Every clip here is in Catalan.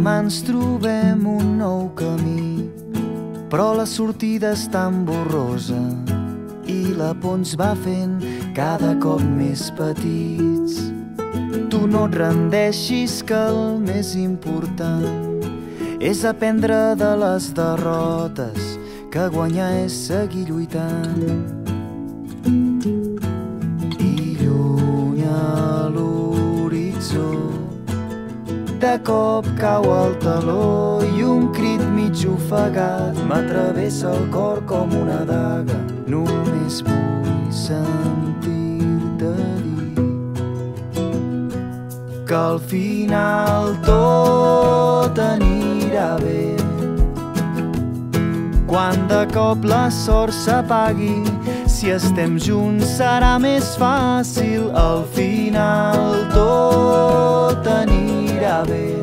Demà ens trobem un nou camí, però la sortida és tan borrosa i la por ens va fent cada cop més petits. Tu no et rendeixis que el més important és aprendre de les derrotes que guanyar és seguir lluitant. De cop cau el taló i un crit mig ofegat m'atravessa el cor com una daga. Només vull sentir-te dir que al final tot anirà bé. Quan de cop la sort s'apagui, si estem junts serà més fàcil. Al final bé.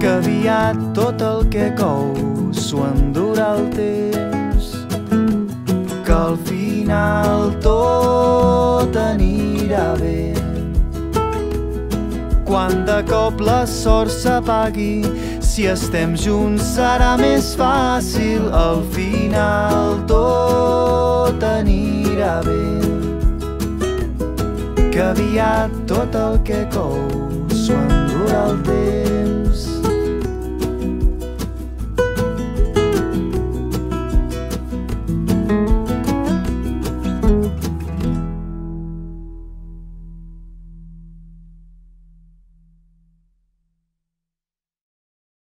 Que aviat tot el que cou s'ho endurà el temps. Que al final tot anirà bé. Quan de cop la sort s'apagui, si estem junts serà més fàcil. Al final tot Que aviat tot el que cou